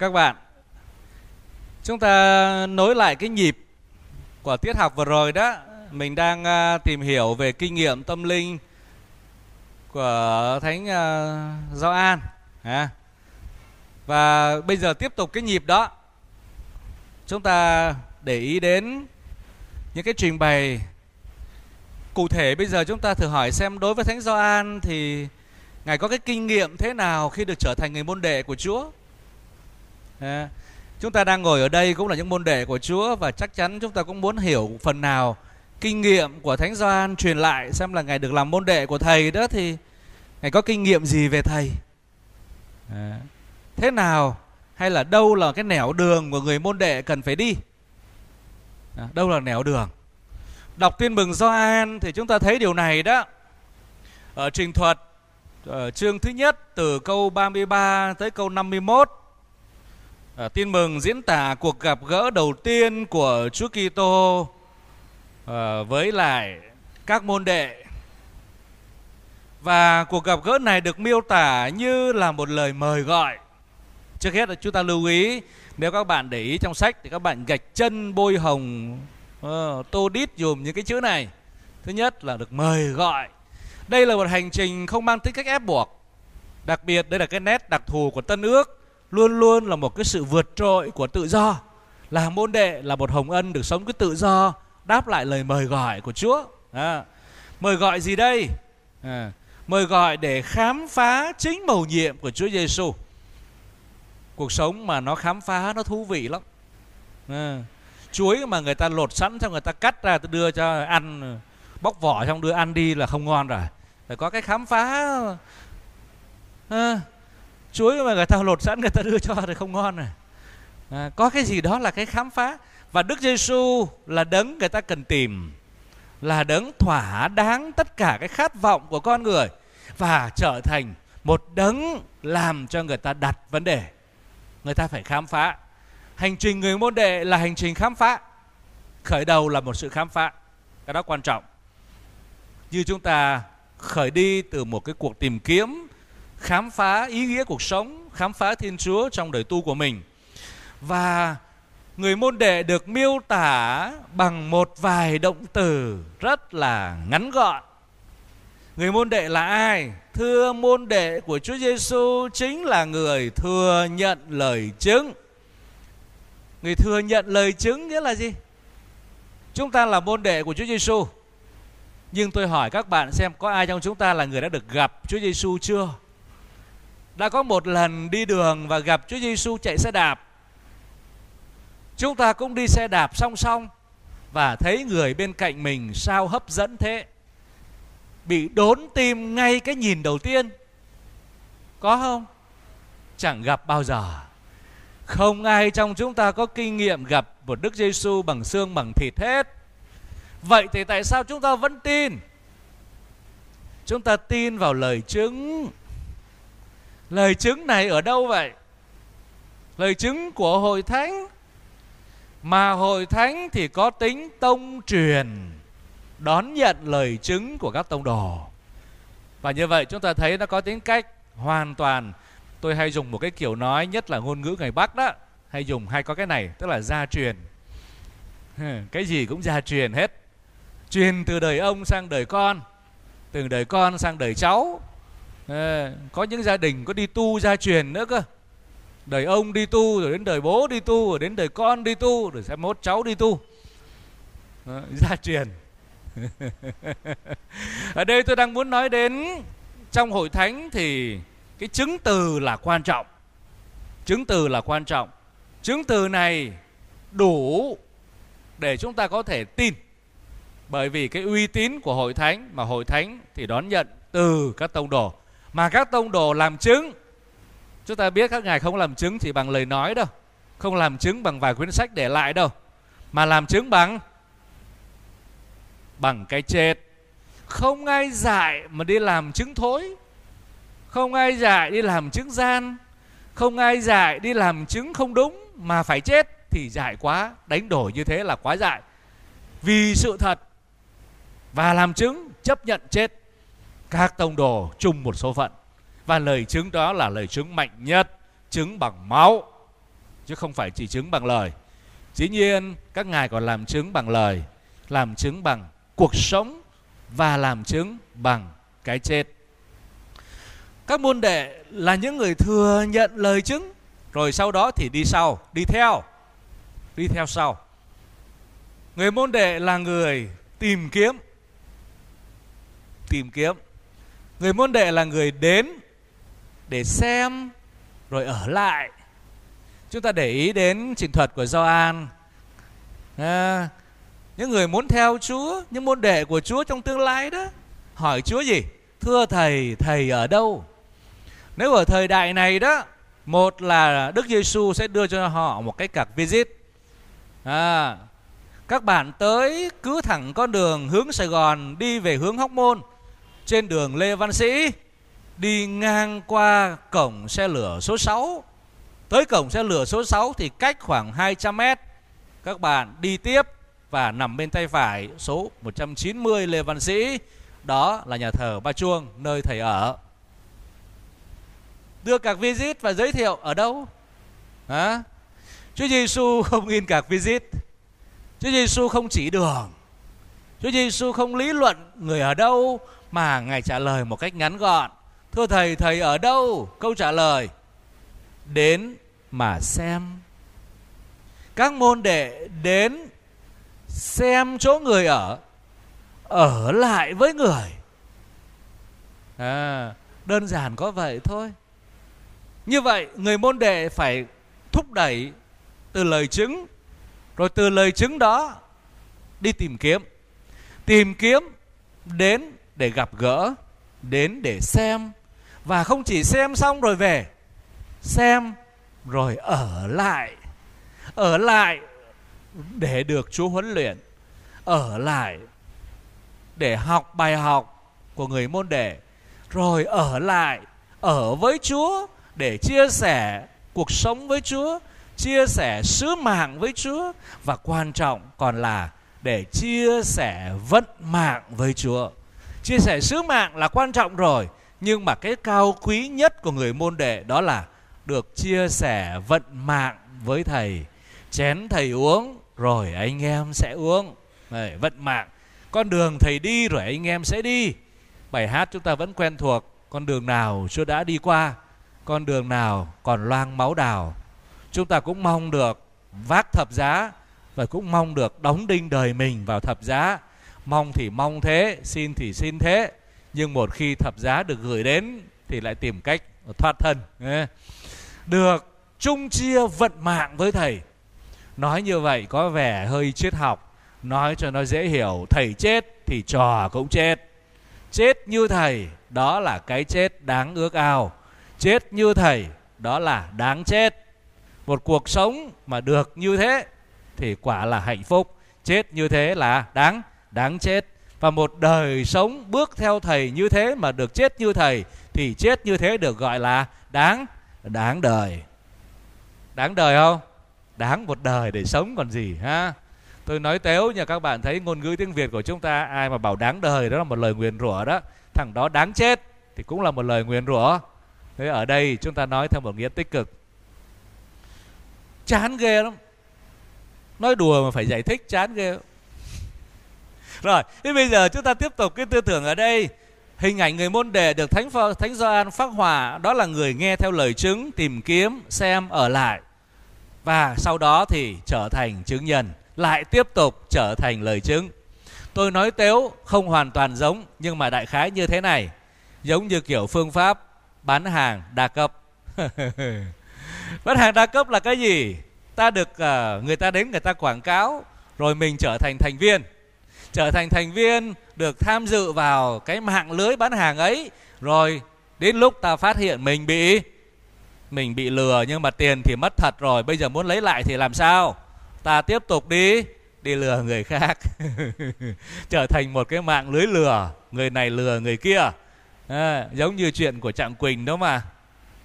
Các bạn, chúng ta nối lại cái nhịp của tiết học vừa rồi đó. Mình đang uh, tìm hiểu về kinh nghiệm tâm linh của Thánh uh, Gioan. À. Và bây giờ tiếp tục cái nhịp đó. Chúng ta để ý đến những cái trình bày cụ thể bây giờ chúng ta thử hỏi xem đối với Thánh Gioan thì ngài có cái kinh nghiệm thế nào khi được trở thành người môn đệ của Chúa? À, chúng ta đang ngồi ở đây cũng là những môn đệ của Chúa và chắc chắn chúng ta cũng muốn hiểu phần nào kinh nghiệm của Thánh Gioan truyền lại xem là ngài được làm môn đệ của thầy đó thì ngài có kinh nghiệm gì về thầy? À, thế nào hay là đâu là cái nẻo đường của người môn đệ cần phải đi? À, đâu là nẻo đường? Đọc tin mừng Gioan thì chúng ta thấy điều này đó. Ở trình thuật ở chương thứ nhất từ câu 33 tới câu 51 à, tin mừng diễn tả cuộc gặp gỡ đầu tiên của Chúa Kitô à, với lại các môn đệ. Và cuộc gặp gỡ này được miêu tả như là một lời mời gọi. Trước hết là chúng ta lưu ý nếu các bạn để ý trong sách thì các bạn gạch chân bôi hồng uh, tô đít dùm những cái chữ này. Thứ nhất là được mời gọi. Đây là một hành trình không mang tính cách ép buộc. Đặc biệt đây là cái nét đặc thù của tân ước luôn luôn là một cái sự vượt trội của tự do. Là môn đệ là một hồng ân được sống cái tự do đáp lại lời mời gọi của Chúa. À, mời gọi gì đây? À, mời gọi để khám phá chính mầu nhiệm của Chúa Giêsu cuộc sống mà nó khám phá nó thú vị lắm. À, chuối mà người ta lột sẵn xong người ta cắt ra đưa cho ăn bóc vỏ xong đưa ăn đi là không ngon rồi. Phải có cái khám phá. À, chuối mà người ta lột sẵn người ta đưa cho thì không ngon rồi à, có cái gì đó là cái khám phá. Và Đức Giêsu là đấng người ta cần tìm là đấng thỏa đáng tất cả cái khát vọng của con người và trở thành một đấng làm cho người ta đặt vấn đề. Người ta phải khám phá. Hành trình người môn đệ là hành trình khám phá. Khởi đầu là một sự khám phá. Cái đó quan trọng. Như chúng ta khởi đi từ một cái cuộc tìm kiếm khám phá ý nghĩa cuộc sống, khám phá thiên chúa trong đời tu của mình. Và người môn đệ được miêu tả bằng một vài động từ rất là ngắn gọn. Người môn đệ là ai? Thưa môn đệ của chúa giêsu chính là người thừa nhận lời chứng. Người thừa nhận lời chứng nghĩa là gì? Chúng ta là môn đệ của chúa giêsu. Nhưng tôi hỏi các bạn xem có ai trong chúng ta là người đã được gặp Chúa Giêsu chưa? Đã có một lần đi đường và gặp Chúa Giêsu chạy xe đạp. Chúng ta cũng đi xe đạp song song và thấy người bên cạnh mình sao hấp dẫn thế. Bị đốn tim ngay cái nhìn đầu tiên. Có không? Chẳng gặp bao giờ. Không ai trong chúng ta có kinh nghiệm gặp một Đức Giêsu bằng xương, bằng thịt hết Vậy thì tại sao chúng ta vẫn tin? Chúng ta tin vào lời chứng. Lời chứng này ở đâu vậy? Lời chứng của hội thánh. Mà hội thánh thì có tính tông truyền, đón nhận lời chứng của các tông đồ. Và như vậy chúng ta thấy nó có tính cách hoàn toàn tôi hay dùng một cái kiểu nói nhất là ngôn ngữ người Bắc đó, hay dùng hay có cái này tức là gia truyền. Cái gì cũng gia truyền hết truyền từ đời ông sang đời con từ đời con sang đời cháu à, có những gia đình có đi tu gia truyền nữa cơ. Đời ông đi tu rồi đến đời bố đi tu rồi đến đời con đi tu rồi sẽ mốt cháu đi tu. À, gia truyền. Ở đây tôi đang muốn nói đến trong hội thánh thì cái chứng từ là quan trọng. Chứng từ là quan trọng. Chứng từ này đủ để chúng ta có thể tin. Bởi vì cái uy tín của hội thánh mà hội thánh thì đón nhận từ các tông đồ mà các tông đồ làm chứng. Chúng ta biết các ngài không làm chứng chỉ bằng lời nói đâu. Không làm chứng bằng vài quyển sách để lại đâu. Mà làm chứng bằng? Bằng cái chết. Không ai dạy mà đi làm chứng thối. Không ai dạy đi làm chứng gian. Không ai dạy đi làm chứng không đúng mà phải chết thì dạy quá. Đánh đổi như thế là quá dại. Vì sự thật và làm chứng chấp nhận chết các tông đồ chung một số phận. Và lời chứng đó là lời chứng mạnh nhất, chứng bằng máu, chứ không phải chỉ chứng bằng lời. Dĩ nhiên, các ngài còn làm chứng bằng lời, làm chứng bằng cuộc sống và làm chứng bằng cái chết. Các môn đệ là những người thừa nhận lời chứng, rồi sau đó thì đi sau, đi theo đi theo sau. Người môn đệ là người tìm kiếm tìm kiếm người môn đệ là người đến để xem rồi ở lại. Chúng ta để ý đến trình thuật của Gioan. À, những người muốn theo Chúa những môn đệ của Chúa trong tương lai đó hỏi Chúa gì? Thưa thầy thầy ở đâu? Nếu ở thời đại này đó một là Đức Giêsu sẽ đưa cho họ một cái cạc visit. À, các bạn tới cứ thẳng con đường hướng Sài Gòn đi về hướng Hóc Môn trên đường Lê Văn Sĩ, đi ngang qua cổng xe lửa số 6 tới cổng xe lửa số 6 thì cách khoảng 200 mét. Các bạn đi tiếp và nằm bên tay phải số 190 Lê Văn Sĩ. Đó là nhà thờ Ba Chuông, nơi thầy ở. Đưa các visit và giới thiệu ở đâu? Hả? Chúa Giêsu không in các visit. Chúa Giêsu không chỉ đường. Chúa Giêsu không lý luận người ở đâu mà ngài trả lời một cách ngắn gọn. Thưa thầy thầy ở đâu? Câu trả lời. Đến mà xem. Các môn đệ đến xem chỗ người ở ở lại với người. À, đơn giản có vậy thôi. Như vậy người môn đệ phải thúc đẩy từ lời chứng rồi từ lời chứng đó đi tìm kiếm. Tìm kiếm đến để gặp gỡ, đến để xem. Và không chỉ xem xong rồi về, xem rồi ở lại. Ở lại để được Chúa huấn luyện. Ở lại để học bài học của người môn đệ. Rồi ở lại ở với Chúa để chia sẻ cuộc sống với Chúa, chia sẻ sứ mạng với Chúa. Và quan trọng còn là để chia sẻ vận mạng với Chúa chia sẻ sứ mạng là quan trọng rồi nhưng mà cái cao quý nhất của người môn đệ đó là được chia sẻ vận mạng với thầy. Chén thầy uống rồi anh em sẽ uống. Đấy, vận mạng. Con đường thầy đi rồi anh em sẽ đi. Bài hát chúng ta vẫn quen thuộc con đường nào chưa đã đi qua con đường nào còn loang máu đào. Chúng ta cũng mong được vác thập giá và cũng mong được đóng đinh đời mình vào thập giá mong thì mong thế, xin thì xin thế. Nhưng một khi thập giá được gửi đến thì lại tìm cách thoát thân. Được, chung chia vận mạng với thầy. Nói như vậy có vẻ hơi triết học. Nói cho nó dễ hiểu, thầy chết thì trò cũng chết. Chết như thầy, đó là cái chết đáng ước ao. Chết như thầy, đó là đáng chết. Một cuộc sống mà được như thế thì quả là hạnh phúc. Chết như thế là đáng đáng chết. Và một đời sống bước theo thầy như thế mà được chết như thầy, thì chết như thế được gọi là đáng đáng đời. Đáng đời không? Đáng một đời để sống còn gì, ha? Tôi nói tếu nha, các bạn thấy ngôn ngữ tiếng việt của chúng ta, ai mà bảo đáng đời đó là một lời nguyền rủa đó. Thằng đó đáng chết thì cũng là một lời nguyền rủa. Thế ở đây chúng ta nói theo một nghĩa tích cực. Chán ghê lắm. Nói đùa mà phải giải thích, chán ghê. lắm rồi thế bây giờ chúng ta tiếp tục cái tư tưởng ở đây. Hình ảnh người môn đệ được thánh Phò, thánh Gioan phát hòa đó là người nghe theo lời chứng tìm kiếm xem ở lại. Và sau đó thì trở thành chứng nhân lại tiếp tục trở thành lời chứng. Tôi nói tếu không hoàn toàn giống nhưng mà đại khái như thế này. Giống như kiểu phương pháp bán hàng đa cấp. Bán hàng đa cấp là cái gì? Ta được uh, người ta đến người ta quảng cáo rồi mình trở thành thành viên trở thành thành viên được tham dự vào cái mạng lưới bán hàng ấy. Rồi đến lúc ta phát hiện mình bị mình bị lừa nhưng mà tiền thì mất thật rồi bây giờ muốn lấy lại thì làm sao? Ta tiếp tục đi đi lừa người khác. Trở thành một cái mạng lưới lừa người này lừa người kia. À, giống như chuyện của trạng quỳnh đó mà.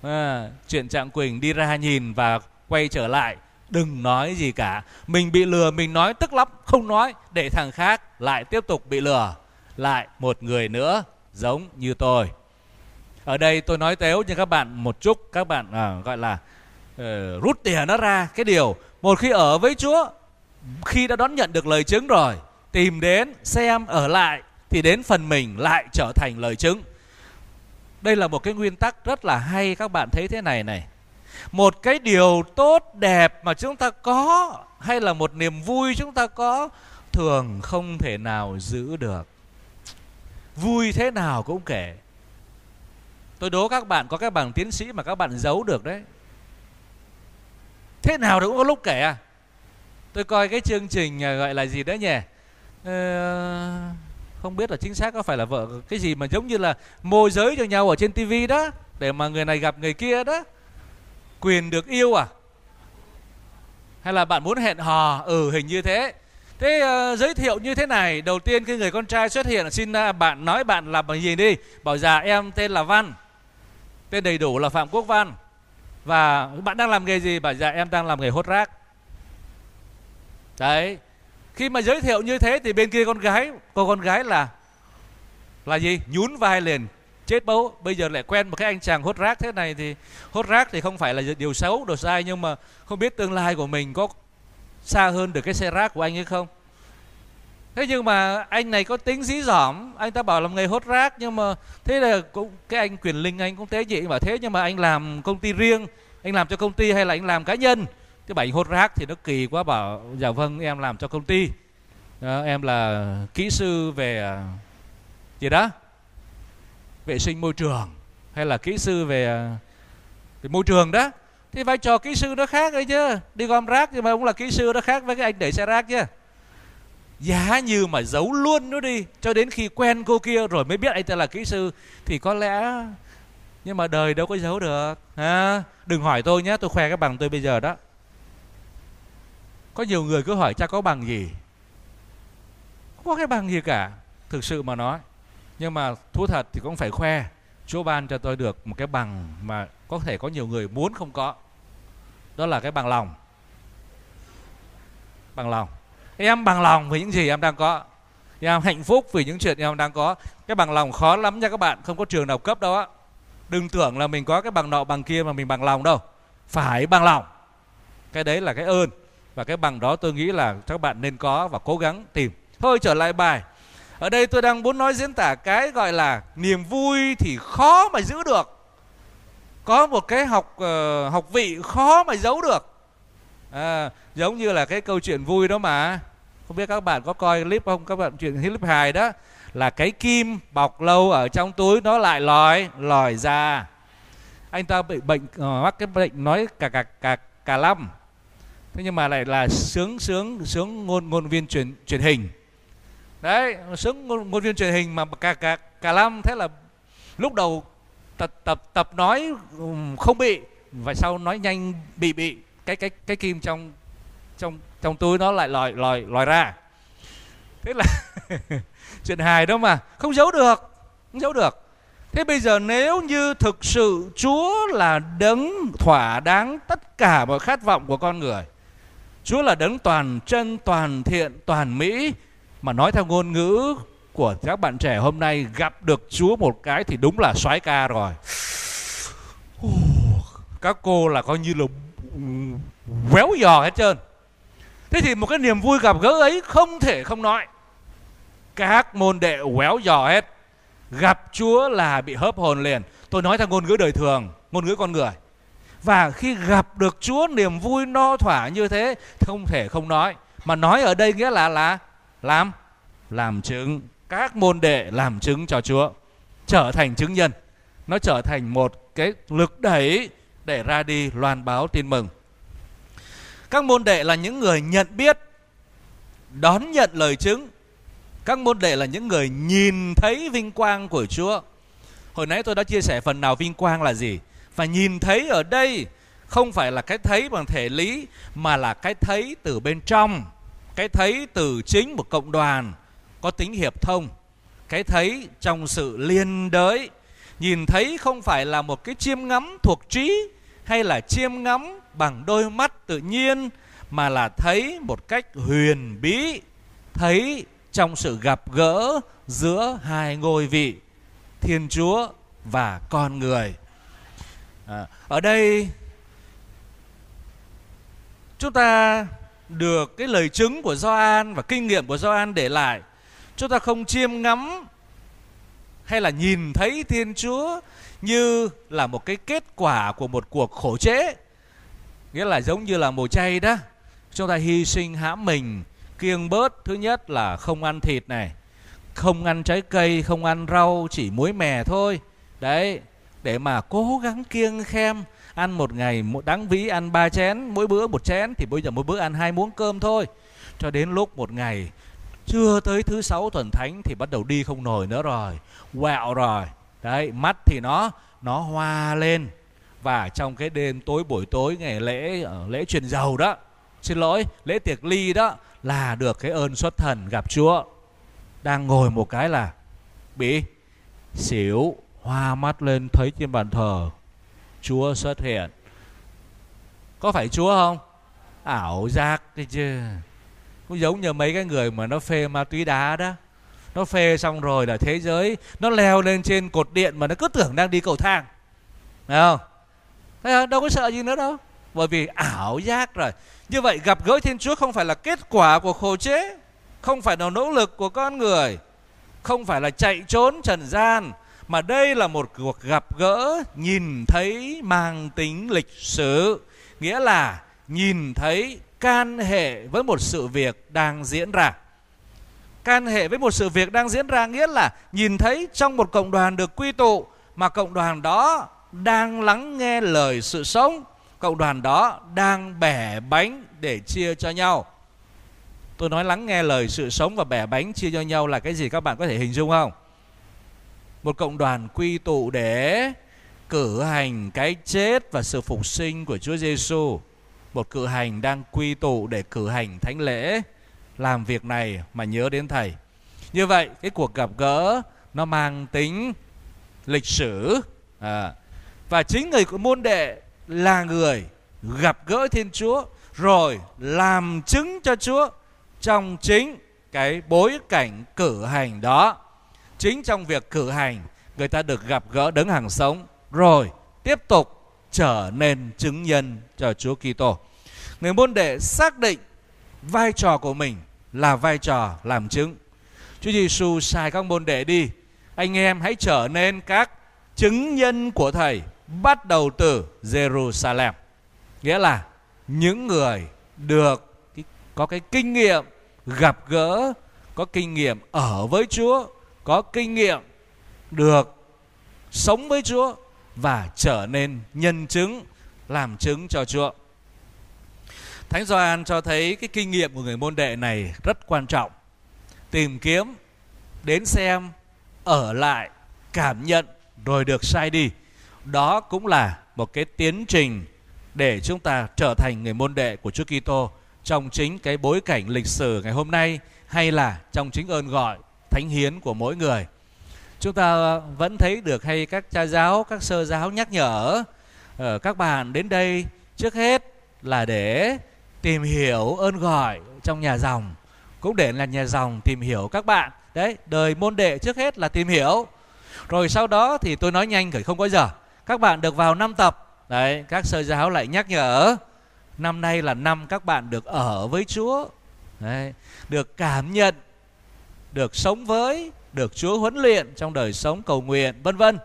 À, chuyện trạng quỳnh đi ra nhìn và quay trở lại đừng nói gì cả. Mình bị lừa mình nói tức lắm không nói. Để thằng khác lại tiếp tục bị lừa. Lại một người nữa giống như tôi. Ở đây tôi nói tếu cho các bạn một chút. Các bạn à, gọi là uh, rút tiền nó ra. Cái điều một khi ở với Chúa khi đã đón nhận được lời chứng rồi tìm đến xem ở lại thì đến phần mình lại trở thành lời chứng. Đây là một cái nguyên tắc rất là hay. Các bạn thấy thế này này một cái điều tốt đẹp mà chúng ta có hay là một niềm vui chúng ta có thường không thể nào giữ được. Vui thế nào cũng kể. Tôi đố các bạn có cái bằng tiến sĩ mà các bạn giấu được đấy. Thế nào cũng có lúc kể à? Tôi coi cái chương trình à, gọi là gì đấy nhỉ? Ờ, không biết là chính xác có phải là vợ cái gì mà giống như là môi giới cho nhau ở trên tivi đó để mà người này gặp người kia đó quyền được yêu à? Hay là bạn muốn hẹn hò? Ừ hình như thế. Thế uh, giới thiệu như thế này. Đầu tiên khi người con trai xuất hiện xin uh, bạn nói bạn làm bằng gì đi? Bảo già em tên là văn. Tên đầy đủ là phạm quốc văn. Và bạn đang làm nghề gì? Bảo già em đang làm nghề hốt rác. Đấy. Khi mà giới thiệu như thế thì bên kia con gái cô con gái là là gì? Nhún vai liền chết bấu. Bây giờ lại quen một cái anh chàng hốt rác thế này thì hốt rác thì không phải là điều xấu đồ sai nhưng mà không biết tương lai của mình có xa hơn được cái xe rác của anh hay không? Thế nhưng mà anh này có tính dí dỏm. Anh ta bảo làm nghề hốt rác nhưng mà thế là cũng cái anh quyền linh anh cũng tế nhị bảo thế nhưng mà anh làm công ty riêng. Anh làm cho công ty hay là anh làm cá nhân? Cái bảo hốt rác thì nó kỳ quá bảo dạ vâng em làm cho công ty. Đó, em là kỹ sư về à, gì đó vệ sinh môi trường hay là kỹ sư về, à, về môi trường đó. Thì vai trò kỹ sư nó khác đấy chứ. Đi gom rác nhưng mà cũng là kỹ sư nó khác với cái anh đẩy xe rác chứ. Giá như mà giấu luôn nó đi cho đến khi quen cô kia rồi mới biết anh ta là kỹ sư thì có lẽ nhưng mà đời đâu có giấu được à, đừng hỏi tôi nhé tôi khoe cái bằng tôi bây giờ đó. Có nhiều người cứ hỏi cha có bằng gì? Không có cái bằng gì cả thực sự mà nói nhưng mà thú thật thì cũng phải khoe, chúa ban cho tôi được một cái bằng mà có thể có nhiều người muốn không có. Đó là cái bằng lòng. Bằng lòng. Em bằng lòng với những gì em đang có. Em hạnh phúc vì những chuyện em đang có. Cái bằng lòng khó lắm nha các bạn, không có trường nào cấp đâu á. Đừng tưởng là mình có cái bằng nọ, bằng kia mà mình bằng lòng đâu. Phải bằng lòng. Cái đấy là cái ơn và cái bằng đó tôi nghĩ là các bạn nên có và cố gắng tìm. Thôi trở lại bài ở đây tôi đang muốn nói diễn tả cái gọi là niềm vui thì khó mà giữ được. Có một cái học uh, học vị khó mà giấu được. À, giống như là cái câu chuyện vui đó mà. Không biết các bạn có coi clip không? Các bạn chuyện clip hài đó. Là cái kim bọc lâu ở trong túi nó lại lòi lòi ra. Anh ta bị bệnh ờ, mắc cái bệnh nói cả cả cả cả lâm thế nhưng mà lại là sướng sướng sướng ngôn ngôn viên truyền truyền hình đấy sướng ngôn, ngôn viên truyền hình mà cả cả cả năm. Thế là lúc đầu tập tập tập nói không bị và sau nói nhanh bị bị. Cái cái cái kim trong trong trong túi nó lại lòi lòi lòi ra. Thế là chuyện hài đó mà. Không giấu được không giấu được. Thế bây giờ nếu như thực sự chúa là đấng thỏa đáng tất cả mọi khát vọng của con người chúa là đấng toàn chân toàn thiện toàn mỹ mà nói theo ngôn ngữ của các bạn trẻ hôm nay, gặp được chúa một cái thì đúng là soái ca rồi. Các cô là coi như là véo giò hết trơn. Thế thì một cái niềm vui gặp gỡ ấy không thể không nói. Các môn đệ véo giò hết. Gặp chúa là bị hớp hồn liền. Tôi nói theo ngôn ngữ đời thường, ngôn ngữ con người. Và khi gặp được chúa, niềm vui no thỏa như thế, không thể không nói. Mà nói ở đây nghĩa là là làm. Làm chứng. Các môn đệ làm chứng cho chúa. Trở thành chứng nhân. Nó trở thành một cái lực đẩy để ra đi loan báo tin mừng. Các môn đệ là những người nhận biết, đón nhận lời chứng. Các môn đệ là những người nhìn thấy vinh quang của chúa. Hồi nãy tôi đã chia sẻ phần nào vinh quang là gì? Và nhìn thấy ở đây không phải là cái thấy bằng thể lý, mà là cái thấy từ bên trong cái thấy từ chính một cộng đoàn có tính hiệp thông cái thấy trong sự liên đới nhìn thấy không phải là một cái chiêm ngắm thuộc trí hay là chiêm ngắm bằng đôi mắt tự nhiên mà là thấy một cách huyền bí thấy trong sự gặp gỡ giữa hai ngôi vị thiên chúa và con người. À, ở đây chúng ta được cái lời chứng của Gioan và kinh nghiệm của Gioan để lại. Chúng ta không chiêm ngắm hay là nhìn thấy Thiên Chúa như là một cái kết quả của một cuộc khổ chế. Nghĩa là giống như là mồ chay đó. Chúng ta hy sinh hãm mình, kiêng bớt. Thứ nhất là không ăn thịt này, không ăn trái cây, không ăn rau, chỉ muối mè thôi. Đấy, để mà cố gắng kiêng khem ăn một ngày một đáng ví ăn ba chén, mỗi bữa một chén, thì bây giờ mỗi bữa ăn hai muỗng cơm thôi. Cho đến lúc một ngày chưa tới thứ sáu tuần thánh thì bắt đầu đi không nổi nữa rồi, quẹo rồi. Đấy, mắt thì nó nó hoa lên. Và trong cái đêm tối buổi tối, ngày lễ ờ, lễ truyền dầu đó, xin lỗi, lễ tiệc ly đó là được cái ơn xuất thần gặp chúa. Đang ngồi một cái là bị xỉu, hoa mắt lên thấy trên bàn thờ chúa xuất hiện. Có phải chúa không? Ảo giác đấy chứ. Cũng giống như mấy cái người mà nó phê ma túy đá đó. Nó phê xong rồi là thế giới nó leo lên trên cột điện mà nó cứ tưởng đang đi cầu thang. Thấy không? Thấy đâu có sợ gì nữa đâu. Bởi vì ảo giác rồi. Như vậy gặp gỡ thiên chúa không phải là kết quả của khổ chế, không phải là nỗ lực của con người, không phải là chạy trốn trần gian mà đây là một cuộc gặp gỡ nhìn thấy mang tính lịch sử. Nghĩa là nhìn thấy can hệ với một sự việc đang diễn ra. Can hệ với một sự việc đang diễn ra nghĩa là nhìn thấy trong một cộng đoàn được quy tụ mà cộng đoàn đó đang lắng nghe lời sự sống. Cộng đoàn đó đang bẻ bánh để chia cho nhau. Tôi nói lắng nghe lời sự sống và bẻ bánh chia cho nhau là cái gì các bạn có thể hình dung không? Một cộng đoàn quy tụ để cử hành cái chết và sự phục sinh của Chúa Giêsu. Một cử hành đang quy tụ để cử hành thánh lễ. Làm việc này mà nhớ đến thầy. Như vậy, cái cuộc gặp gỡ nó mang tính lịch sử. À, và chính người của môn đệ là người gặp gỡ Thiên Chúa rồi làm chứng cho Chúa trong chính cái bối cảnh cử hành đó chính trong việc cử hành người ta được gặp gỡ đấng hàng sống rồi tiếp tục trở nên chứng nhân cho Chúa Kitô. Người môn đệ xác định vai trò của mình là vai trò làm chứng. Chúa Giêsu sai các môn đệ đi, anh em hãy trở nên các chứng nhân của thầy bắt đầu từ Jerusalem. Nghĩa là những người được có cái kinh nghiệm gặp gỡ, có kinh nghiệm ở với Chúa có kinh nghiệm được sống với Chúa và trở nên nhân chứng làm chứng cho Chúa. Thánh Gioan cho thấy cái kinh nghiệm của người môn đệ này rất quan trọng. Tìm kiếm, đến xem, ở lại, cảm nhận rồi được sai đi. Đó cũng là một cái tiến trình để chúng ta trở thành người môn đệ của Chúa Kitô trong chính cái bối cảnh lịch sử ngày hôm nay hay là trong chính ơn gọi thánh hiến của mỗi người. Chúng ta vẫn thấy được hay các cha giáo các sơ giáo nhắc nhở ờ, các bạn đến đây trước hết là để tìm hiểu ơn gọi trong nhà dòng cũng để là nhà dòng tìm hiểu các bạn. Đấy đời môn đệ trước hết là tìm hiểu. Rồi sau đó thì tôi nói nhanh khởi không có giờ. Các bạn được vào năm tập. Đấy các sơ giáo lại nhắc nhở năm nay là năm các bạn được ở với chúa. Đấy, được cảm nhận được sống với, được Chúa huấn luyện trong đời sống cầu nguyện, vân vân.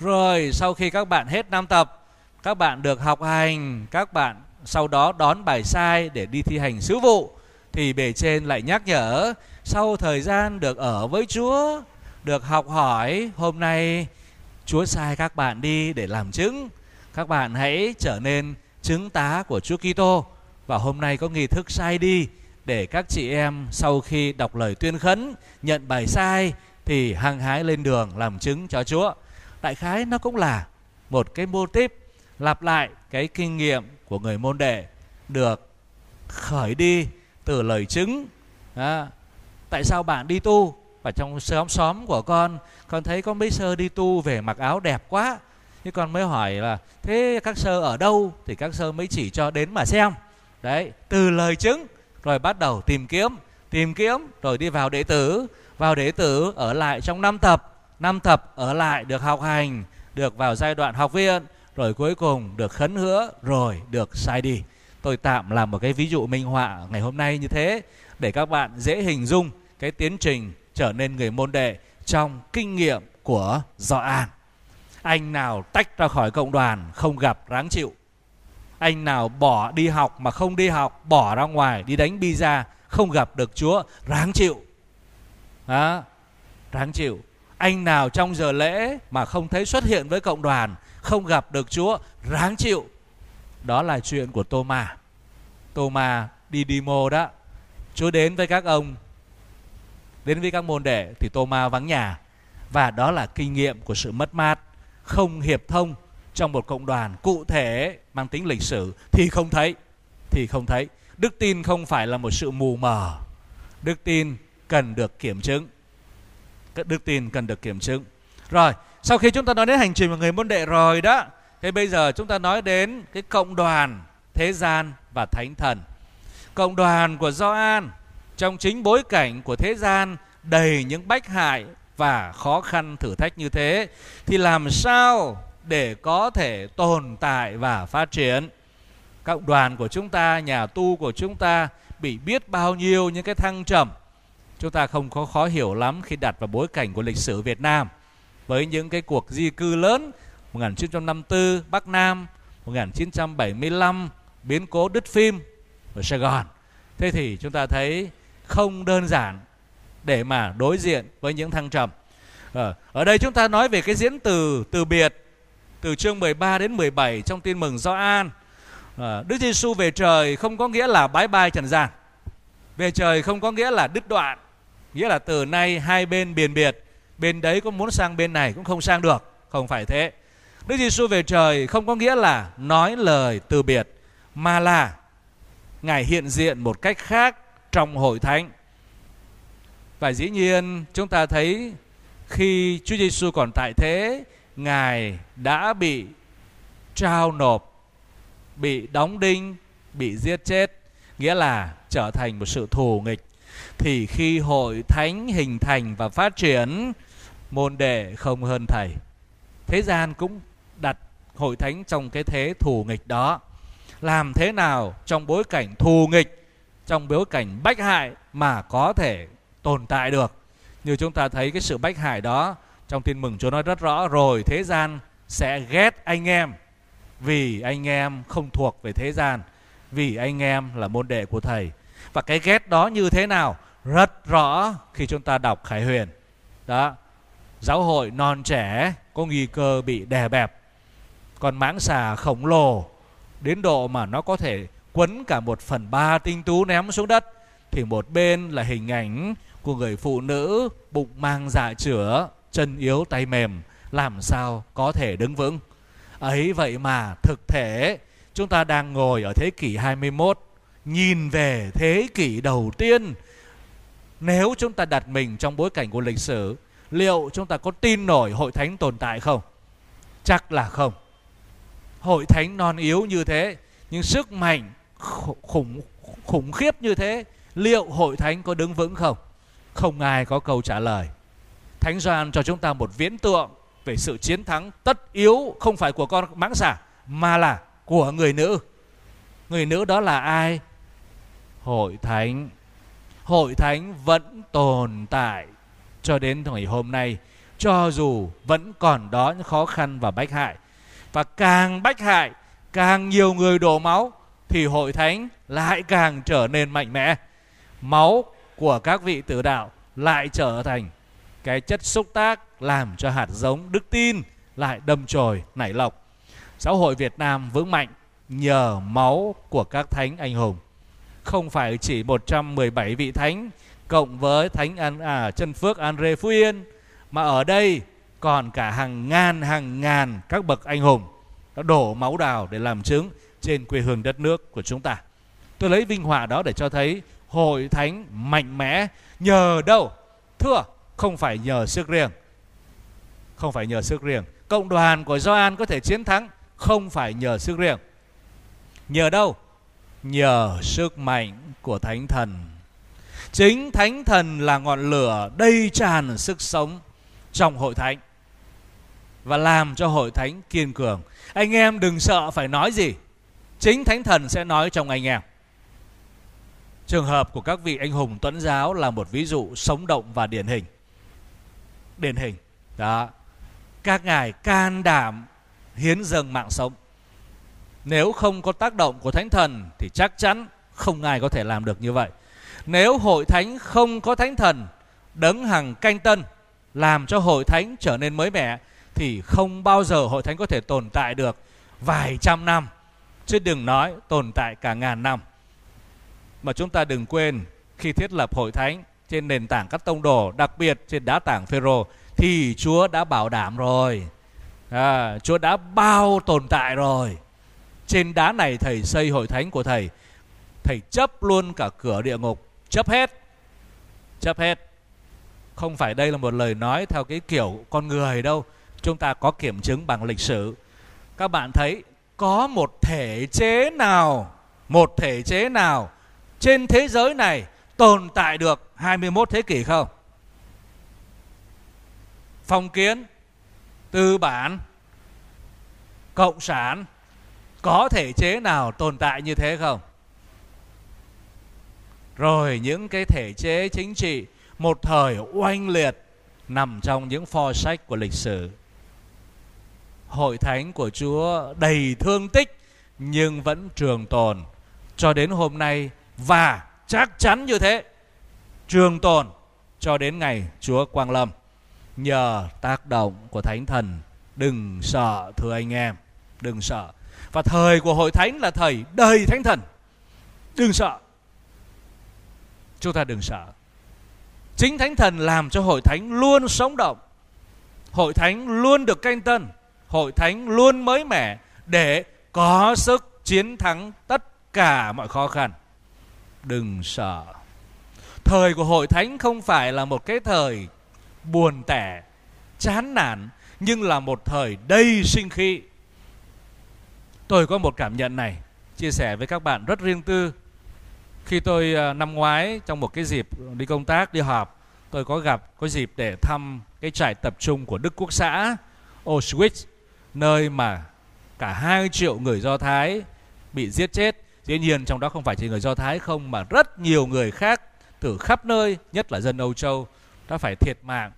Rồi sau khi các bạn hết năm tập, các bạn được học hành, các bạn sau đó đón bài sai để đi thi hành sứ vụ thì bề trên lại nhắc nhở sau thời gian được ở với Chúa, được học hỏi, hôm nay Chúa sai các bạn đi để làm chứng. Các bạn hãy trở nên chứng tá của Chúa Kitô và hôm nay có nghi thức sai đi để các chị em sau khi đọc lời tuyên khấn nhận bài sai thì hăng hái lên đường làm chứng cho Chúa. Đại khái nó cũng là một cái mô típ lặp lại cái kinh nghiệm của người môn đệ được khởi đi từ lời chứng. À, tại sao bạn đi tu? Và trong xóm xóm của con, con thấy có mấy sơ đi tu về mặc áo đẹp quá. Thế con mới hỏi là thế các sơ ở đâu? Thì các sơ mới chỉ cho đến mà xem. Đấy, từ lời chứng rồi bắt đầu tìm kiếm tìm kiếm rồi đi vào đệ tử vào đệ tử ở lại trong năm thập, năm thập ở lại được học hành được vào giai đoạn học viên rồi cuối cùng được khấn hứa rồi được sai đi tôi tạm làm một cái ví dụ minh họa ngày hôm nay như thế để các bạn dễ hình dung cái tiến trình trở nên người môn đệ trong kinh nghiệm của Gioan. Anh nào tách ra khỏi cộng đoàn không gặp ráng chịu. Anh nào bỏ đi học mà không đi học, bỏ ra ngoài đi đánh pizza không gặp được Chúa, ráng chịu. Đó, ráng chịu. Anh nào trong giờ lễ mà không thấy xuất hiện với cộng đoàn, không gặp được Chúa, ráng chịu. Đó là chuyện của Tô-ma. Tô-ma đi đi mô đó. Chúa đến với các ông, đến với các môn đệ thì Tô-ma vắng nhà. Và đó là kinh nghiệm của sự mất mát, không hiệp thông trong một cộng đoàn cụ thể mang tính lịch sử thì không thấy, thì không thấy. Đức tin không phải là một sự mù mờ. Đức tin cần được kiểm chứng. Đức tin cần được kiểm chứng. Rồi, sau khi chúng ta nói đến hành trình của người môn đệ rồi đó, thế bây giờ chúng ta nói đến cái cộng đoàn thế gian và thánh thần. Cộng đoàn của Gioan trong chính bối cảnh của thế gian đầy những bách hại và khó khăn thử thách như thế thì làm sao để có thể tồn tại và phát triển? Cộng đoàn của chúng ta, nhà tu của chúng ta bị biết bao nhiêu những cái thăng trầm. Chúng ta không có khó hiểu lắm khi đặt vào bối cảnh của lịch sử Việt Nam. Với những cái cuộc di cư lớn 1954 Bắc Nam 1975 biến cố đứt phim ở Sài Gòn. Thế thì chúng ta thấy không đơn giản để mà đối diện với những thăng trầm. Ờ, ở đây chúng ta nói về cái diễn từ từ biệt từ chương 13 đến 17 trong tin mừng Gioan À, ờ, Đức Giêsu về trời không có nghĩa là bái bai trần gian. Về trời không có nghĩa là đứt đoạn nghĩa là từ nay hai bên biền biệt bên đấy có muốn sang bên này cũng không sang được không phải thế. Đức Giêsu về trời không có nghĩa là nói lời từ biệt mà là ngài hiện diện một cách khác trong hội thánh. Và dĩ nhiên chúng ta thấy khi Chúa Giêsu còn tại thế ngài đã bị trao nộp, bị đóng đinh, bị giết chết, nghĩa là trở thành một sự thù nghịch. Thì khi hội thánh hình thành và phát triển, môn đệ không hơn thầy. Thế gian cũng đặt hội thánh trong cái thế thù nghịch đó. Làm thế nào trong bối cảnh thù nghịch, trong bối cảnh bách hại mà có thể tồn tại được? Như chúng ta thấy cái sự bách hại đó trong tin mừng Chúa nói rất rõ rồi thế gian sẽ ghét anh em vì anh em không thuộc về thế gian vì anh em là môn đệ của thầy và cái ghét đó như thế nào rất rõ khi chúng ta đọc Khải Huyền. Đó, giáo hội non trẻ có nguy cơ bị đè bẹp. Còn mãng xà khổng lồ đến độ mà nó có thể quấn cả một phần ba tinh tú ném xuống đất thì một bên là hình ảnh của người phụ nữ bụng mang dạ chữa, chân yếu tay mềm, làm sao có thể đứng vững. Ấy vậy mà thực thể chúng ta đang ngồi ở thế kỷ 21 nhìn về thế kỷ đầu tiên. Nếu chúng ta đặt mình trong bối cảnh của lịch sử liệu chúng ta có tin nổi hội thánh tồn tại không? Chắc là không. Hội thánh non yếu như thế nhưng sức mạnh khủng khủng khiếp như thế liệu hội thánh có đứng vững không? Không ai có câu trả lời thánh Gioan cho chúng ta một viễn tượng về sự chiến thắng tất yếu không phải của con mãng xà mà là của người nữ. Người nữ đó là ai? Hội thánh. Hội thánh vẫn tồn tại cho đến ngày hôm nay, cho dù vẫn còn đó những khó khăn và bách hại. Và càng bách hại, càng nhiều người đổ máu, thì hội thánh lại càng trở nên mạnh mẽ. Máu của các vị tử đạo lại trở thành cái chất xúc tác làm cho hạt giống đức tin lại đâm chồi nảy lộc xã hội việt nam vững mạnh nhờ máu của các thánh anh hùng không phải chỉ 117 vị thánh cộng với thánh An, à, chân phước Andre Phú Yên mà ở đây còn cả hàng ngàn hàng ngàn các bậc anh hùng đã đổ máu đào để làm chứng trên quê hương đất nước của chúng ta. Tôi lấy vinh họa đó để cho thấy hội thánh mạnh mẽ nhờ đâu? Thưa, không phải nhờ sức riêng. Không phải nhờ sức riêng. Cộng đoàn của Gioan có thể chiến thắng, không phải nhờ sức riêng. Nhờ đâu? nhờ sức mạnh của thánh thần chính thánh thần là ngọn lửa đầy tràn sức sống trong hội thánh và làm cho hội thánh kiên cường anh em đừng sợ phải nói gì chính thánh thần sẽ nói trong anh em trường hợp của các vị anh hùng tuấn giáo là một ví dụ sống động và điển hình điển hình. Đó. Các ngài can đảm hiến dâng mạng sống. Nếu không có tác động của thánh thần thì chắc chắn không ai có thể làm được như vậy. Nếu hội thánh không có thánh thần đấng hằng canh tân làm cho hội thánh trở nên mới mẻ thì không bao giờ hội thánh có thể tồn tại được vài trăm năm. Chứ đừng nói tồn tại cả ngàn năm. Mà chúng ta đừng quên khi thiết lập hội thánh trên nền tảng các tông đồ đặc biệt trên đá tảng phêrô thì Chúa đã bảo đảm rồi. À, Chúa đã bao tồn tại rồi. Trên đá này thầy xây hội thánh của thầy. Thầy chấp luôn cả cửa địa ngục chấp hết. Chấp hết. Không phải đây là một lời nói theo cái kiểu con người đâu. Chúng ta có kiểm chứng bằng lịch sử. Các bạn thấy có một thể chế nào một thể chế nào trên thế giới này tồn tại được 21 thế kỷ không? Phong kiến, tư bản, cộng sản có thể chế nào tồn tại như thế không? Rồi những cái thể chế chính trị một thời oanh liệt nằm trong những pho sách của lịch sử. Hội thánh của Chúa đầy thương tích nhưng vẫn trường tồn cho đến hôm nay và chắc chắn như thế. Trường tồn cho đến ngày Chúa Quang Lâm. Nhờ tác động của Thánh Thần, đừng sợ, thưa anh em, đừng sợ. Và thời của hội thánh là thời đầy Thánh Thần. Đừng sợ. Chúng ta đừng sợ. Chính Thánh Thần làm cho hội thánh luôn sống động. Hội thánh luôn được canh tân. Hội thánh luôn mới mẻ để có sức chiến thắng tất cả mọi khó khăn đừng sợ. Thời của hội thánh không phải là một cái thời buồn tẻ, chán nản, nhưng là một thời đầy sinh khí. Tôi có một cảm nhận này, chia sẻ với các bạn rất riêng tư. Khi tôi à, năm ngoái trong một cái dịp đi công tác, đi họp, tôi có gặp, có dịp để thăm cái trại tập trung của Đức Quốc xã Auschwitz, nơi mà cả hai triệu người Do Thái bị giết chết. Dĩ nhiên trong đó không phải chỉ người Do Thái không mà rất nhiều người khác từ khắp nơi, nhất là dân Âu Châu đã phải thiệt mạng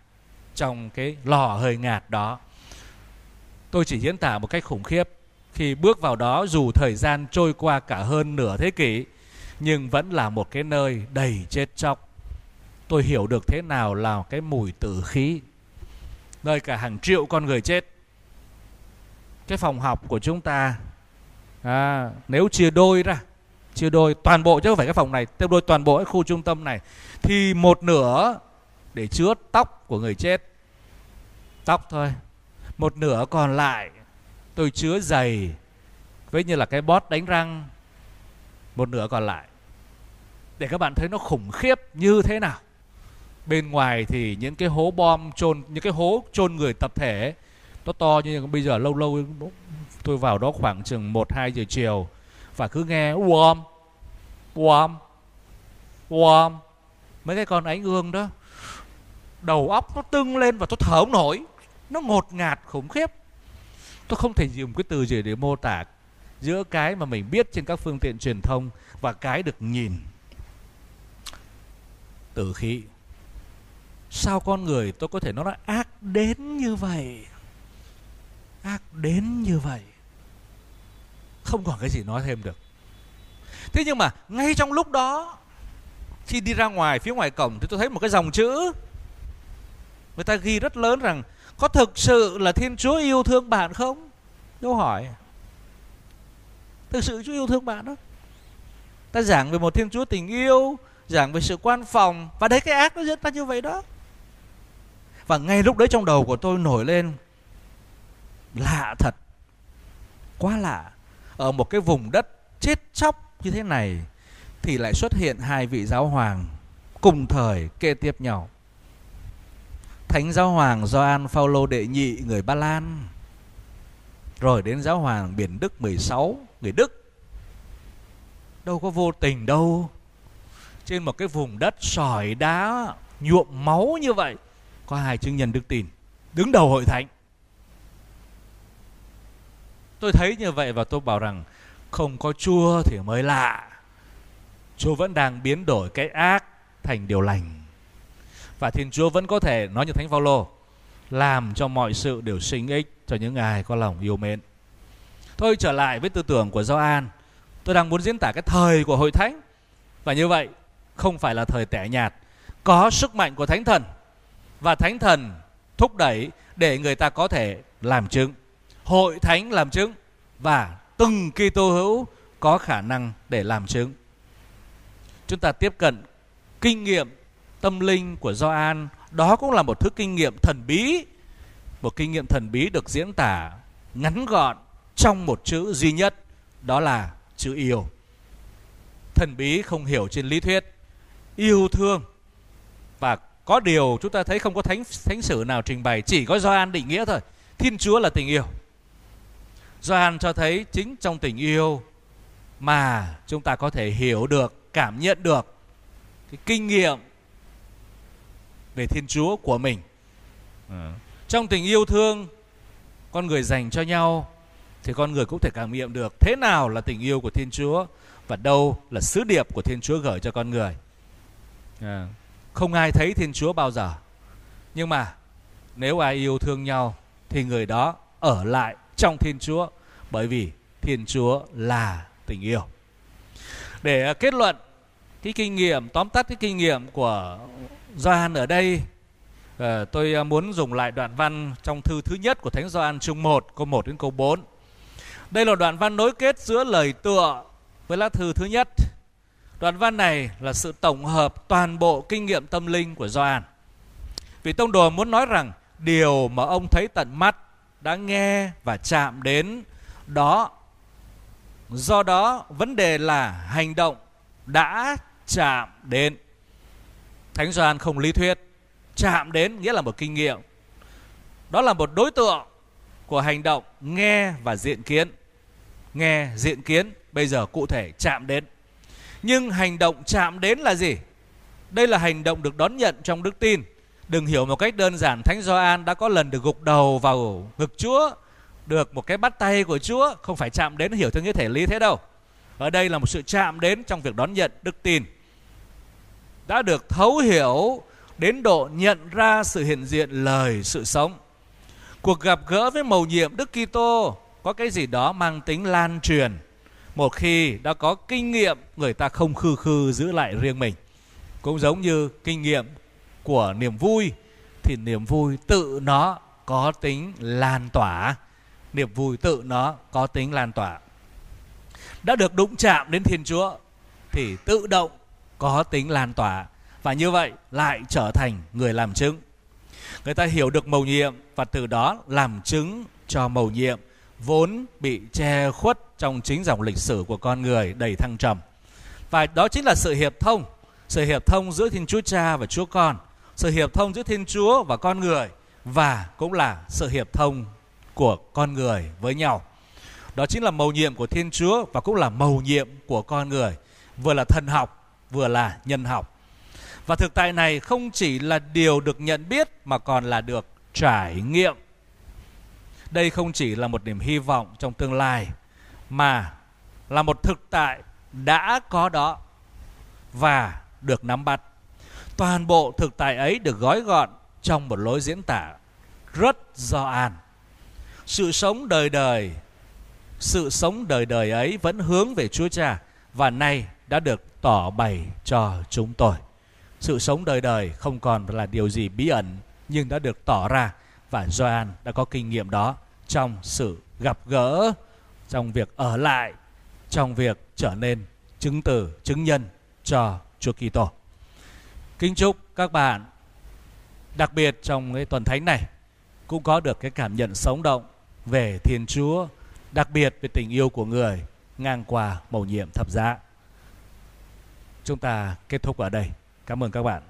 trong cái lò hơi ngạt đó. Tôi chỉ diễn tả một cách khủng khiếp khi bước vào đó dù thời gian trôi qua cả hơn nửa thế kỷ nhưng vẫn là một cái nơi đầy chết chóc. Tôi hiểu được thế nào là cái mùi tử khí nơi cả hàng triệu con người chết. Cái phòng học của chúng ta à, nếu chia đôi ra chia đôi toàn bộ chứ không phải cái phòng này chia đôi toàn bộ cái khu trung tâm này thì một nửa để chứa tóc của người chết. Tóc thôi. Một nửa còn lại tôi chứa giày với như là cái bót đánh răng. Một nửa còn lại. Để các bạn thấy nó khủng khiếp như thế nào. Bên ngoài thì những cái hố bom chôn những cái hố chôn người tập thể nó to như bây giờ lâu lâu tôi vào đó khoảng chừng 1 2 giờ chiều. Và cứ nghe warm warm warm mấy cái con ánh ương đó, đầu óc nó tưng lên và tôi thở không nổi. Nó ngột ngạt, khủng khiếp. Tôi không thể dùng cái từ gì để mô tả giữa cái mà mình biết trên các phương tiện truyền thông và cái được nhìn. Tử khí sao con người tôi có thể nói nó ác đến như vậy? Khác đến như vậy. Không còn cái gì nói thêm được. Thế nhưng mà ngay trong lúc đó, khi đi ra ngoài, phía ngoài cổng, thì tôi thấy một cái dòng chữ người ta ghi rất lớn rằng, có thực sự là thiên chúa yêu thương bạn không? Câu hỏi. Thực sự chúa yêu thương bạn đó. Ta giảng về một thiên chúa tình yêu, giảng về sự quan phòng, và đấy, cái ác nó diễn ra như vậy đó. Và ngay lúc đấy trong đầu của tôi nổi lên lạ thật quá lạ ở một cái vùng đất chết chóc như thế này thì lại xuất hiện hai vị giáo hoàng cùng thời kê tiếp nhau. Thánh giáo hoàng Gioan Phaolô đệ nhị, người Ba Lan. Rồi đến giáo hoàng Biển Đức 16 người Đức. Đâu có vô tình đâu. Trên một cái vùng đất sỏi đá, nhuộm máu như vậy, có hai chứng nhân đức tin đứng đầu hội thánh tôi thấy như vậy và tôi bảo rằng không có Chúa thì mới lạ. Chúa vẫn đang biến đổi cái ác thành điều lành. Và Thiên Chúa vẫn có thể nói như Thánh Phaolô làm cho mọi sự đều sinh ích cho những ai có lòng yêu mến. Thôi trở lại với tư tưởng của Gioan, tôi đang muốn diễn tả cái thời của hội thánh. Và như vậy, không phải là thời tẻ nhạt, có sức mạnh của Thánh Thần và Thánh Thần thúc đẩy để người ta có thể làm chứng. Hội thánh làm chứng và từng Kitô hữu có khả năng để làm chứng. Chúng ta tiếp cận kinh nghiệm tâm linh của Gioan, đó cũng là một thứ kinh nghiệm thần bí, một kinh nghiệm thần bí được diễn tả ngắn gọn trong một chữ duy nhất, đó là chữ yêu. Thần bí không hiểu trên lý thuyết, yêu thương và có điều chúng ta thấy không có thánh thánh sử nào trình bày chỉ có Gioan định nghĩa thôi. Thiên Chúa là tình yêu. Gioan cho thấy chính trong tình yêu mà chúng ta có thể hiểu được, cảm nhận được cái kinh nghiệm về Thiên Chúa của mình. À. Trong tình yêu thương con người dành cho nhau thì con người cũng thể cảm nghiệm được thế nào là tình yêu của Thiên Chúa và đâu là sứ điệp của Thiên Chúa gửi cho con người. À. Không ai thấy Thiên Chúa bao giờ. Nhưng mà nếu ai yêu thương nhau thì người đó ở lại trong Thiên Chúa, bởi vì Thiên Chúa là tình yêu. Để ờ, kết luận cái kinh nghiệm, tóm tắt cái kinh nghiệm của Gioan ở đây ờ, tôi ờ, muốn dùng lại đoạn văn trong thư thứ nhất của Thánh Gioan chương 1 câu 1 đến câu 4. Đây là đoạn văn nối kết giữa lời tựa với lá thư thứ nhất. Đoạn văn này là sự tổng hợp toàn bộ kinh nghiệm tâm linh của Gioan. Vì tông đồ muốn nói rằng điều mà ông thấy tận mắt đã nghe và chạm đến. Đó, do đó vấn đề là hành động đã chạm đến. Thánh doan không lý thuyết, chạm đến nghĩa là một kinh nghiệm. Đó là một đối tượng của hành động nghe và diện kiến. Nghe, diện kiến, bây giờ cụ thể chạm đến. Nhưng hành động chạm đến là gì? Đây là hành động được đón nhận trong đức tin đừng hiểu một cách đơn giản thánh gioan đã có lần được gục đầu vào ngực chúa được một cái bắt tay của chúa không phải chạm đến hiểu theo nghĩa thể lý thế đâu ở đây là một sự chạm đến trong việc đón nhận đức tin đã được thấu hiểu đến độ nhận ra sự hiện diện lời sự sống. Cuộc gặp gỡ với mầu nhiệm Đức Kitô có cái gì đó mang tính lan truyền. Một khi đã có kinh nghiệm, người ta không khư khư giữ lại riêng mình. Cũng giống như kinh nghiệm của niềm vui thì niềm vui tự nó có tính lan tỏa. Niềm vui tự nó có tính lan tỏa. Đã được đụng chạm đến Thiên Chúa thì tự động có tính lan tỏa và như vậy lại trở thành người làm chứng. Người ta hiểu được mầu nhiệm và từ đó làm chứng cho mầu nhiệm vốn bị che khuất trong chính dòng lịch sử của con người đầy thăng trầm. Và đó chính là sự hiệp thông, sự hiệp thông giữa Thiên Chúa Cha và Chúa Con, sự hiệp thông giữa Thiên Chúa và con người và cũng là sự hiệp thông của con người với nhau. Đó chính là mầu nhiệm của Thiên Chúa và cũng là mầu nhiệm của con người, vừa là thần học vừa là nhân học. Và thực tại này không chỉ là điều được nhận biết mà còn là được trải nghiệm. Đây không chỉ là một niềm hy vọng trong tương lai mà là một thực tại đã có đó và được nắm bắt. Toàn bộ thực tại ấy được gói gọn trong một lối diễn tả rất do an. Sự sống đời đời, sự sống đời đời ấy vẫn hướng về Chúa Cha và nay đã được tỏ bày cho chúng tôi. Sự sống đời đời không còn là điều gì bí ẩn nhưng đã được tỏ ra và Gioan đã có kinh nghiệm đó trong sự gặp gỡ, trong việc ở lại, trong việc trở nên chứng từ, chứng nhân cho Chúa Kitô. Kính chúc các bạn đặc biệt trong cái tuần thánh này cũng có được cái cảm nhận sống động về Thiên Chúa, đặc biệt về tình yêu của người ngang qua mầu nhiệm thập giá. Chúng ta kết thúc ở đây. Cảm ơn các bạn.